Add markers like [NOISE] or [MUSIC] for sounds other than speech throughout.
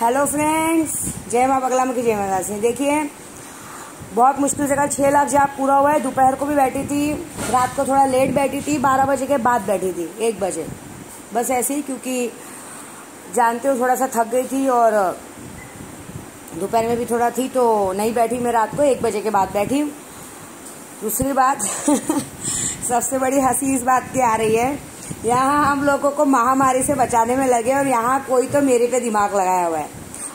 Hello friends जय माँ बगला मुखी, जय माता सिंह देखिए, बहुत मुश्किल से कल छः लाख जाप पूरा हुआ है। दोपहर को भी बैठी थी, रात को थोड़ा लेट बैठी थी, बारह बजे के बाद बैठी थी, एक बजे। बस ऐसे ही, क्योंकि जानते हो, थोड़ा सा थक गई थी और दोपहर में भी थोड़ा थी तो नहीं बैठी मैं रात को, एक बजे के बाद बैठी। दूसरी बात, [LAUGHS] सबसे बड़ी हँसी इस बात की आ रही है यहाँ हम लोगों को महामारी से बचाने में लगे और यहाँ कोई तो मेरे पे दिमाग लगाया हुआ है।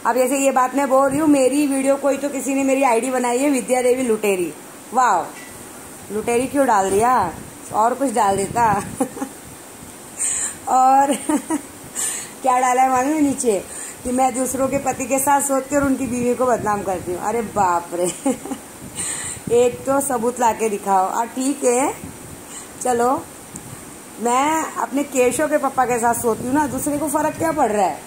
अब जैसे ये बात मैं बोल रही हूँ, मेरी वीडियो कोई तो किसी ने मेरी आईडी बनाई है, विद्या देवी लुटेरी। वाह लुटेरी क्यों डाल दिया? और कुछ डाल देता? [LAUGHS] और [LAUGHS] क्या डाला है मालूम नीचे? कि मैं दूसरों के पति के साथ सोचती और उनकी बीवी को बदनाम करती हूँ। अरे बाप रे। [LAUGHS] एक तो सबूत ला के दिखाओ। और ठीक है। चलो। मैं अपने केशव के पापा के साथ सोती हूँ ना, दूसरे को फ़र्क क्या पड़ रहा है?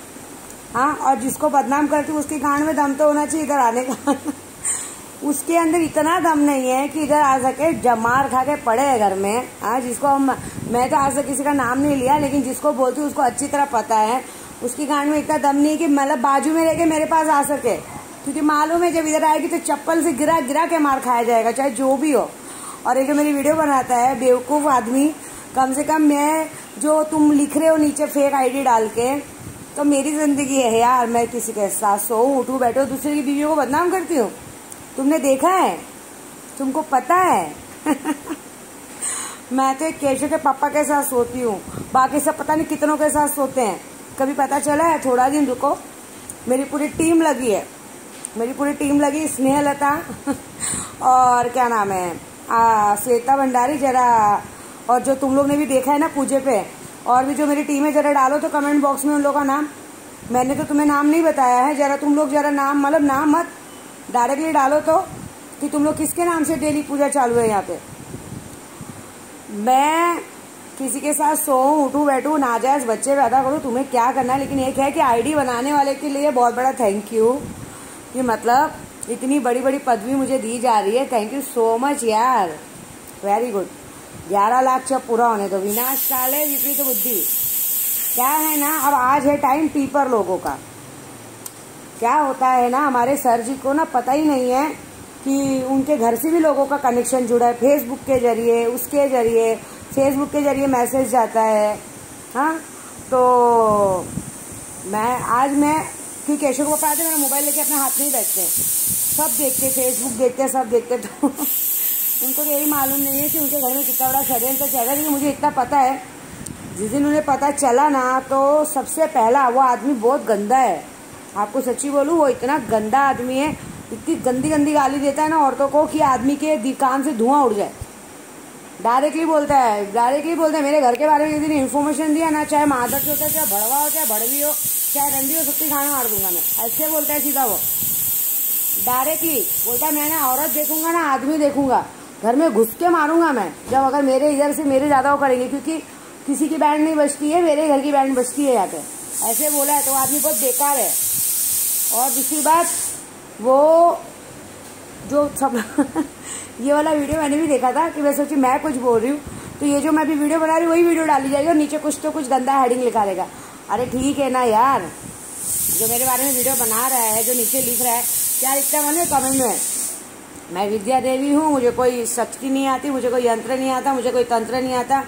हाँ और जिसको बदनाम करती हूँ, उसके कान में दम तो होना चाहिए इधर आने का। [LAUGHS] उसके अंदर इतना दम नहीं है कि इधर आ सके जमार खा के पड़े है घर में। हाँ जिसको हम, मैं तो आज तक किसी का नाम नहीं लिया, लेकिन जिसको बोलती हूँ, उसको अच्छी तरह पता है। उसकी कान में इतना दम नहीं है कि मतलब बाजू में रह के मेरे पास आ सके। क्योंकि मालूम है, जब इधर आएगी तो चप्पल से गिरा गिरा के मार खाया जाएगा, चाहे जो भी हो। और एक मेरी वीडियो बनाता है, बेवकूफ़ आदमी। कम से कम मैं जो तुम लिख रहे हो नीचे फेक आईडी डाल के तो मेरी ज़िंदगी है यार, मैं किसी के साथ सो उठू, बैठो, दूसरे की बीवियों को बदनाम करती हूँ। तुमने देखा है? तुमको पता है? [LAUGHS] मैं तो एक केशव के पापा के साथ सोती हूँ, बाकी सब पता नहीं कितनों के साथ सोते हैं। कभी पता चला है? थोड़ा दिन रुको। मेरी पूरी टीम लगी है। मेरी पूरी टीम लगी, स्नेहलता [LAUGHS] और क्या नाम है? श्वेता भंडारी, जरा और जो तुम लोग ने भी देखा है ना पूजे पे, और भी जो मेरी टीम है जरा डालो तो कमेंट बॉक्स में उन लोगों का नाम। मैंने तो तुम्हें नाम नहीं बताया है, जरा तुम लोग जरा नाम मतलब नाम मत डायरेक्टली डालो तो कि तुम लोग किसके नाम से डेली पूजा चालू है यहाँ पे। मैं किसी के साथ सो उठू, बैठू नाजायज बच्चे पैदा करूँ, तुम्हें क्या करना है? लेकिन एक है कि आईडी बनाने वाले के लिए बहुत बड़ा थैंक यू कि मतलब इतनी बड़ी बड़ी पदवी मुझे दी जा रही है। थैंक यू सो मच यार। वेरी गुड ग्यारह लाख जब पूरा होने तो विनाश काल है विपरीत तो बुद्धि। क्या है ना, अब आज है टाइम पीपर लोगों का। क्या होता है ना, हमारे सर जी को ना पता ही नहीं है कि उनके घर से भी लोगों का कनेक्शन जुड़ा है। फेसबुक के ज़रिए, उसके ज़रिए फेसबुक के ज़रिए मैसेज जाता है। हाँ तो मैं, आज मैं क्योंकि केशव को पाते मेरा मोबाइल लेके अपने हाथ में ही बैठते हैं। सब देखते फेसबुक देखते सब देखते तो [LAUGHS] उनको यही मालूम नहीं है कि उनके घर में कितना बड़ा षड्यंत्र चल रहा है लेकिन मुझे इतना पता है। जिस दिन उन्हें पता चला ना तो सबसे पहला वो आदमी बहुत गंदा है। आपको सच्ची बोलूँ, वो इतना गंदा आदमी है, इतनी गंदी गंदी गाली देता है ना औरतों को कि आदमी के कान से धुआँ उड़ जाए। डायरेक्टली बोलता है डायरेक्टली बोलता है। मेरे घर के बारे में किसी ने इन्फॉर्मेशन दिया ना, चाहे मादक होता है, चाहे भड़वा हो, चाहे भड़वी हो, चाहे रंडी हो, सबकी खाना मार दूँगा मैं। ऐसे बोलता है सीधा वो। डायरेक्टली बोलता है, मैं ना औरत देखूँगा ना आदमी देखूँगा। घर में घुस के मारूँगा मैं, जब अगर मेरे इधर से मेरे ज़्यादा वो करेंगे, क्योंकि किसी की बैंड नहीं बचती है, मेरे घर की बैंड बचती है यहाँ पे। ऐसे बोला है तो आदमी बहुत बेकार है। और दूसरी बात, वो जो सब [LAUGHS] ये वाला वीडियो मैंने भी देखा था कि मैं सोची मैं कुछ बोल रही हूँ तो ये जो मैं अभी वीडियो बना रही हूँ, वही वीडियो डाली जाएगी और नीचे कुछ तो कुछ गंदा हेडिंग लिखा देगा अरे ठीक है ना यार, जो मेरे बारे में वीडियो बना रहा है, जो नीचे लिख रहा है लिखता है मैंने कमेंट में। मैं विद्या देवी हूँ, मुझे कोई शक्ति नहीं आती, मुझे कोई यंत्र नहीं आता, मुझे कोई तंत्र नहीं आता,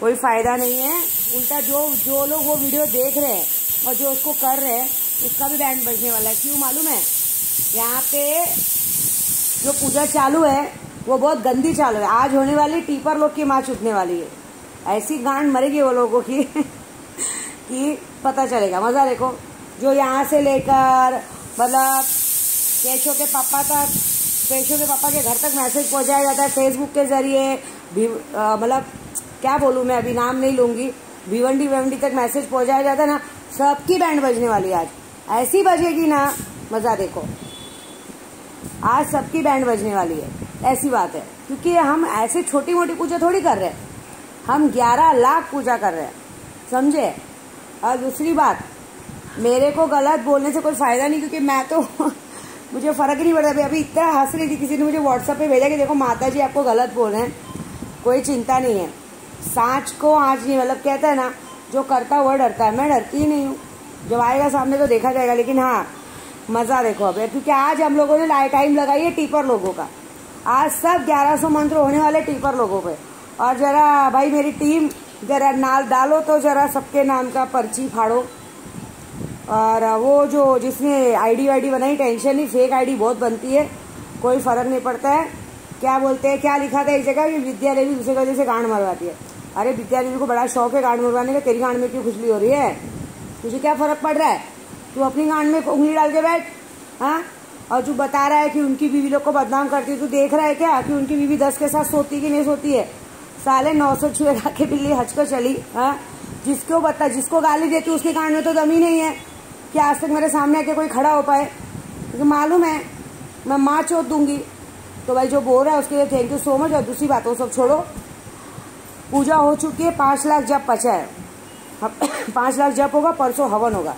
कोई फ़ायदा नहीं है। उल्टा जो जो लोग वो वीडियो देख रहे हैं और जो उसको कर रहे हैं, उसका भी बैंड बजने वाला है। क्यों मालूम है? यहाँ पे जो पूजा चालू है, वो बहुत गंदी चालू है। आज होने वाली टीपर लोग की माँ छूटने वाली है। ऐसी गांड मरेगी वो लोगों की, [LAUGHS] कि पता चलेगा। मज़ा देखो। जो यहाँ से लेकर मतलब केशव के पापा तक पेशों के पापा के घर तक मैसेज पहुँचाया जाता है फेसबुक के ज़रिए। मतलब क्या बोलूँ मैं, अभी नाम नहीं लूँगी। भिवंडी विवंडी तक मैसेज पहुँचाया जाता है ना, सबकी बैंड बजने वाली आज। ऐसी बजेगी ना, मज़ा देखो। आज सबकी बैंड बजने वाली है। ऐसी बात है। क्योंकि हम ऐसे छोटी मोटी पूजा थोड़ी कर रहे हैं। हम ग्यारह लाख पूजा कर रहे हैं। समझे? और दूसरी बात, मेरे को गलत बोलने से कोई फ़ायदा नहीं, क्योंकि मैं तो मुझे फ़र्क ही नहीं पड़ता। अभी अभी इतना हंस रही थी, किसी ने मुझे व्हाट्सएप पे भेजा कि देखो माता जी आपको गलत बोल रहे हैं। कोई चिंता नहीं है। सांच को आज नहीं मतलब कहता है ना, जो करता वह डरता है। मैं डरती ही नहीं हूँ। जब आएगा सामने तो देखा जाएगा, लेकिन हाँ मज़ा देखो अब। क्योंकि आज हम लोगों ने लाइट टाइम लगाई है टीपर लोगों का। आज सब 1100 मंत्र होने वाले टीपर लोगों पे। और जरा भाई मेरी टीम, जरा नाल डालो तो जरा सबके नाम का पर्ची फाड़ो। और वो जो जिसने आईडी वाईडी बनाई टेंशन नहीं फेक आईडी बहुत बनती है। कोई फ़र्क नहीं पड़ता है। क्या बोलते हैं, क्या लिखा था एक जगह कि विद्या देवी दूसरे वजह से गांड मरवाती है। अरे विद्या देवी को बड़ा शौक है गांड मरवाने का, तेरी गांड में क्यों खुजली हो रही है? तुझे क्या फ़र्क पड़ रहा है? तू अपनी गांड में उंगली डाल के बैठ हाँ? और जो बता रहा है कि उनकी बीवी लोग को बदनाम करती है, तू देख रहा है क्या कि उनकी बीवी दस के साथ सोती कि नहीं सोती है? साले नौ सौ छुए खा के बिल्ली हच को चली हाँ? जिसको बता, जिसको गाली देती, उसके कान में तो दम ही नहीं है। कि आज तक मेरे सामने आके कोई खड़ा हो पाए। क्योंकि तो मालूम है, मैं माँ चोत दूँगी। तो भाई जो बोल रहा है उसके लिए थैंक यू सो मच और दूसरी बात वो सब छोड़ो। पूजा हो चुकी है, पाँच लाख जब पचा है। [COUGHS] पाँच लाख जब होगा, परसों हवन होगा।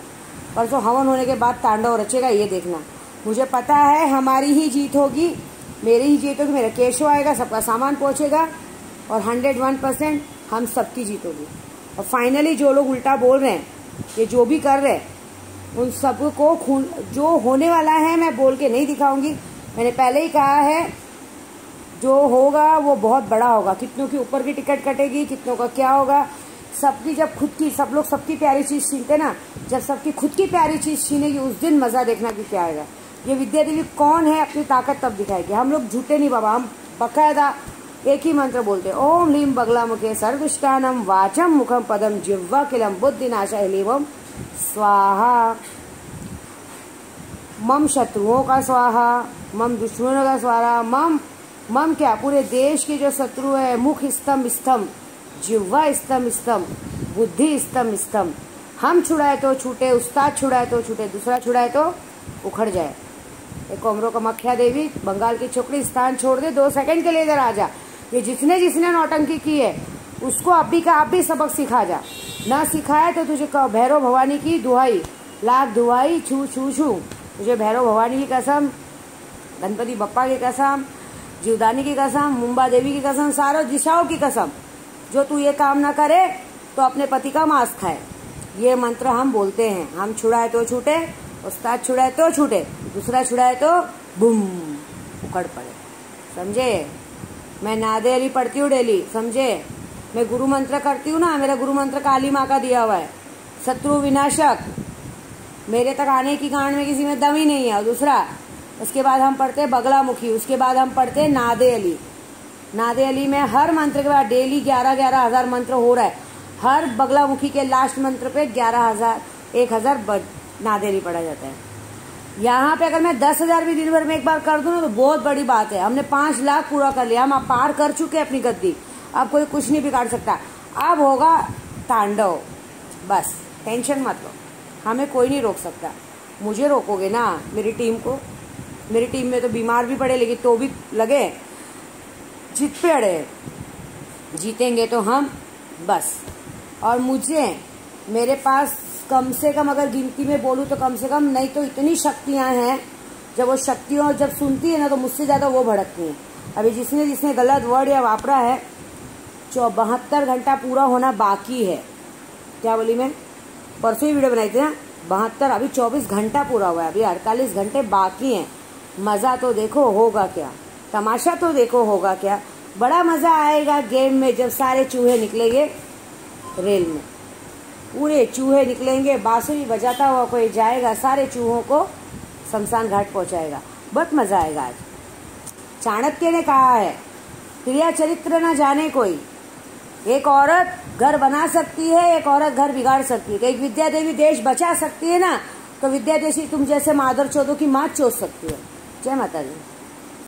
परसों हवन होने के बाद तांडव रचेगा, ये देखना। मुझे पता है, हमारी ही जीत होगी। मेरी ही जीत होगी, मेरा केशव आएगा, सबका सामान पहुँचेगा। और हंड्रेड वन परसेंट हम सबकी जीत होगी। और फाइनली जो लोग उल्टा बोल रहे हैं, ये जो भी कर रहे हैं उन सबको खून, जो होने वाला है मैं बोल के नहीं दिखाऊँगी। मैंने पहले ही कहा है, जो होगा वो बहुत बड़ा होगा। कितनों की ऊपर की टिकट कटेगी, कितनों का क्या होगा। सबकी जब खुद की, सब लोग सबकी प्यारी चीज़ छीनते ना, जब सबकी खुद की प्यारी चीज़ छीनेगी, उस दिन मज़ा देखना कि क्या आएगा। ये विद्या देवी कौन है, अपनी ताकत तब दिखाएगी। हम लोग झूठे नहीं बाबा, हम बकायदा एक ही मंत्र बोलते ओम लीम बगला मुखे सर्वदुष्टानम वाचम मुखम पदम जिह्वा किलम बुद्धि नाशा स्वाहा। मम शत्रुओं का स्वाहा, मम दुश्मनों का स्वाहा, मम मम क्या? पूरे देश के जो शत्रु है, मुख स्तंभ स्तंभ, जिह्वा स्तंभ स्तंभ, बुद्धि स्तंभ स्तंभ, हम छुड़ाए तो छूटे, उस्ताद छुड़ाए तो छूटे, दूसरा छुड़ाए तो उखड़ जाए। एक उम्रों का मख्या देवी, बंगाल की छोकरी स्थान छोड़ दे, दो सेकंड के लिए इधर आ जा। ये जिसने जिसने नौटंकी की है, उसको अभी का, आप भी सबक सिखा जा। ना सिखाए तो तुझे कहो भैरव भवानी की दुहाई, लाख दुहाई, छू छू छू। तुझे भैरव भवानी की कसम, गणपति बप्पा की कसम, जीवदानी की कसम, मुंबा देवी की कसम, सारों दिशाओं की कसम। जो तू ये काम ना करे तो अपने पति का मांस खाए। ये मंत्र हम बोलते हैं। हम छुड़ाए तो छूटे, उस्ताद छुड़ाए तो छूटे, दूसरा छुड़ाए तो बुम उकड़ पड़े। समझे? मैं नादे अली पढ़ती हूँ डेली, समझे? मैं गुरु मंत्र करती हूँ ना, मेरा गुरु मंत्र काली माँ का दिया हुआ है। शत्रु विनाशक। मेरे तक आने की कारण में किसी में दम ही नहीं है। और दूसरा, उसके बाद हम पढ़ते बगला मुखी उसके बाद हम पढ़ते नादे अली। नादे अली में हर मंत्र के बाद डेली ग्यारह ग्यारह हज़ार मंत्र हो रहा है। हर बगला मुखी के लास्ट मंत्र पे ग्यारह हज़ार, एक हज़ार नादे अली पढ़ा जाता है। यहाँ पे अगर मैं दस हज़ार भी दिन भर में एक बार कर दूँ ना तो बहुत बड़ी बात है। हमने पाँच लाख पूरा कर लिया। हम पार कर चुके हैं अपनी गद्दी। अब कोई कुछ नहीं बिगाड़ सकता। अब होगा तांडव। बस, टेंशन मत लो। हमें कोई नहीं रोक सकता। मुझे रोकोगे ना मेरी टीम को? मेरी टीम में तो बीमार भी पड़े, लेकिन तो भी लगे। जीत पे अड़े। जीतेंगे तो हम, बस। और मुझे, मेरे पास कम से कम अगर गिनती में बोलूँ तो कम से कम नहीं तो इतनी शक्तियाँ हैं। जब वो शक्तियों जब सुनती है ना तो मुझसे ज़्यादा वो भड़कती हैं। अभी जिसने जिसने गलत वर्ड या वापरा है चौ बहत्तर घंटा पूरा होना बाकी है। क्या बोली मैं? परसों ही वीडियो बनाई थी ना? बहत्तर, अभी चौबीस घंटा पूरा हुआ है। अभी अड़तालीस घंटे बाकी हैं। मज़ा तो देखो होगा क्या? तमाशा तो देखो होगा क्या? बड़ा मज़ा आएगा गेम में जब सारे चूहे निकलेंगे रेल में। पूरे चूहे निकलेंगे, बांसुरी बजाता हुआ कोई जाएगा, सारे चूहों को शमशान घाट पहुंचाएगा। बहुत मज़ा आएगा आज। चाणक्य ने कहा है क्रिया चरित्र न जाने कोई। एक औरत घर बना सकती है, एक औरत घर बिगाड़ सकती है। तो एक विद्या देवी देश बचा सकती है ना तो विद्या देवी तुम जैसे मादर चौधो की माँ चोद सकती है। जय माता दी।